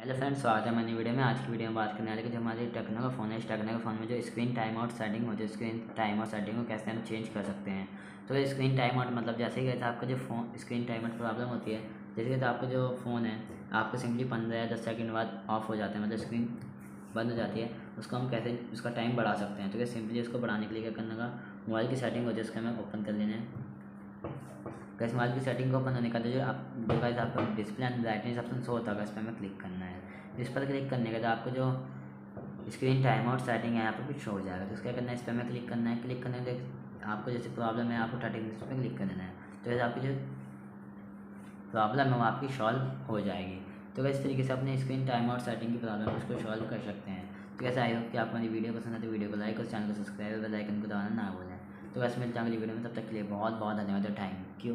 Hello friends, स्वागत है मैंने वीडियो में। आज की वीडियो में बात करने वाले कि जो हमारे टेक्नो का फ़ोन है, इस टेक्नो का फ़ोन में जो स्क्रीन टाइम आउट सेटिंग होती है, स्क्रीन टाइम आउट सेटिंग को कैसे हम चेंज कर सकते हैं। तो स्क्रीन टाइम आउट मतलब जैसे कि आपका जो phone, screen time out problem होती है, जैसे कि आपका जो फ़ोन है, आपको सिंपली पंद्रह या दस सेकेंड बाद ऑफ़ हो जाता है मतलब स्क्रीन बंद हो जाती है, उसको हम कैसे, उसका टाइम बढ़ा सकते हैं। तो क्या सिंपली उसको बढ़ाने के लिए क्या करने का मोबाइल की सेटिंग होती है उसका हमें ओपन कर लेना है। गैस मोबाइल की सेटिंग को ओपन होने का जो आप डिवाइस आपका display and brightness option show होता है इस पर हमें क्लिक करना है। इस पर क्लिक करने के बाद आपको जो स्क्रीन टाइम आउट सेटिंग है, यहाँ पर कुछ शो हो जाएगा। तो उसका करना है, इस पर हमें क्लिक करना है। क्लिक करने के आपको जैसे प्रॉब्लम है, आपको थर्टी मिनट्स पर क्लिक कर देना है। तो जैसे आपकी जो प्रॉब्लम है, वो आपकी सॉल्व हो जाएगी। तो इस तरीके से अपने स्क्रीन टाइम आउट सेटिंग की प्रॉब्लम उसको सॉल्व कर सकते हैं। तो कैसे आई होप कि आपको मेरी वीडियो पसंद है तो वीडियो को लाइक और चैनल को सब्सक्राइब और बेल आइकन को दबाना ना भूलें। तो वैसे मिलते हैं अगली वीडियो में तब तक के लिए बहुत बहुत धन्यवाद थैंक यू